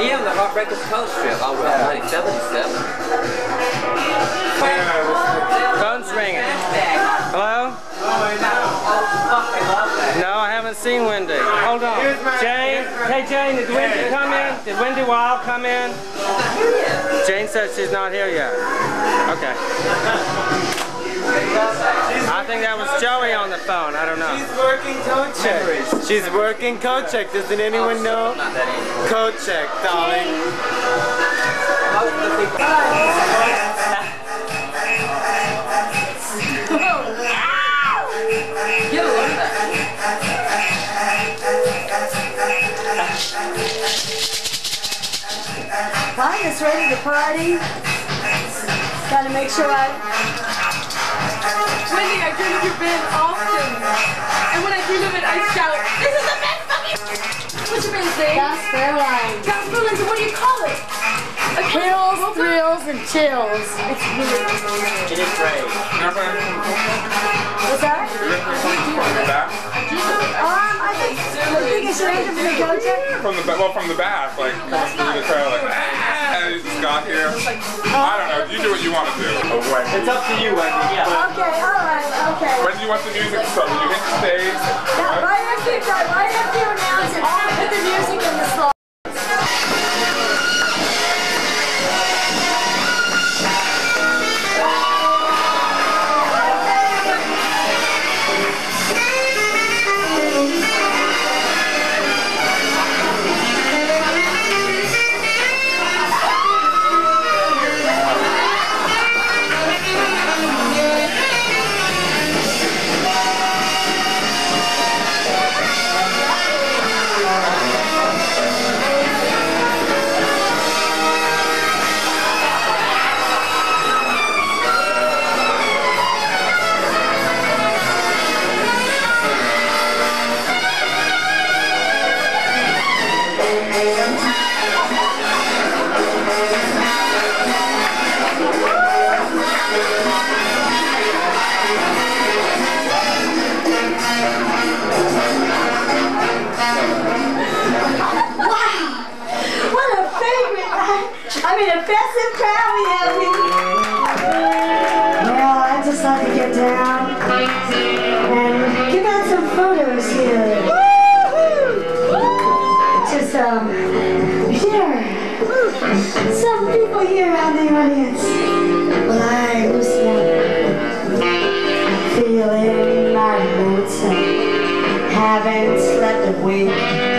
Yeah, on the Heartbreakers Coast trip. I was like 77. Phone's ringing. Hello? No, I haven't seen Wendy. Hold on. Jane? Hey, Jane, did Wendy come in? Did Wendy Wild come in? Jane said she's not here yet. Okay. I think that was Joey on the phone. I don't know. She's working code check. She's working code check. Doesn't anyone oh, know? Not. Code check, darling. Most of the people. Get a load of that. I'm ready to party. Gotta make sure I. Wendy, I dream of your band often. And when I dream of it, I shout, This is the best fucking. What's your band's name? Gas Fairline. Gospel and what do you call it? A Thrills, thrills, and chills. It's weird. It is great. What's that? From the bath. Um, I think the biggest ranger for the go check. From the well, from the back, like coming through the crowd, like ah, you here. I don't know. You do what you want to do. It's up to you, Wendy. Yeah. Okay, alright, okay. When do you want the music to start? When you hit the stage? Now, right after you right after you announce it, put the music I mean, a festive crowd we have here. I'd just like to get down and give out some photos here. Some people here out in the audience. Well, I loosen up. Feeling my lonesome. Haven't slept a week.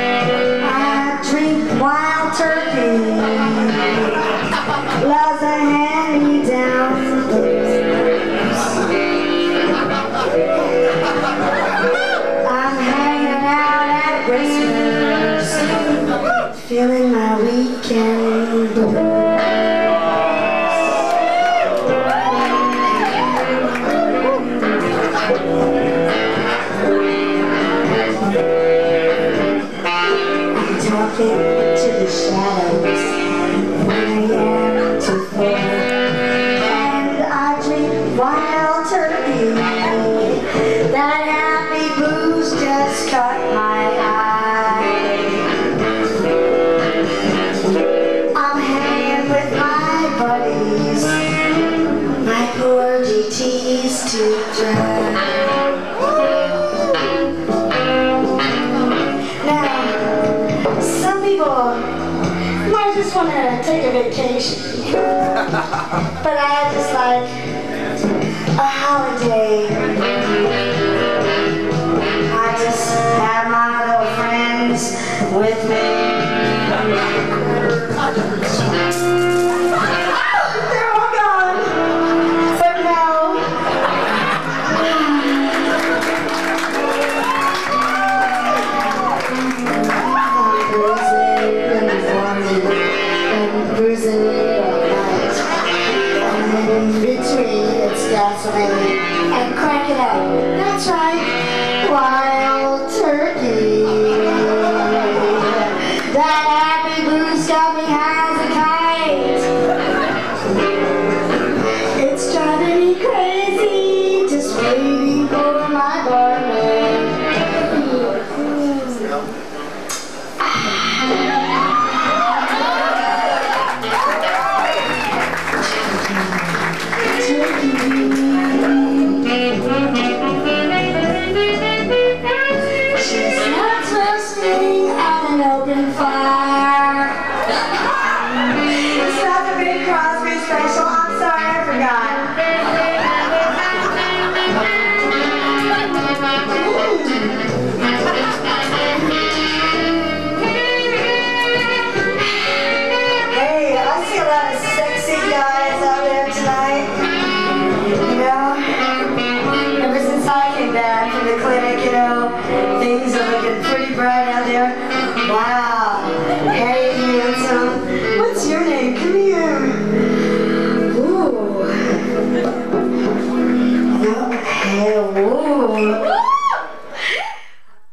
Take a vacation. but I just like a holiday. I just have my little friends with me. Right, wild turkey. That happy booze got me high as a kite. It's driving me crazy, just waiting for bride out there? Wow, Hey, handsome. What's your name? Come here. Ooh. Hello.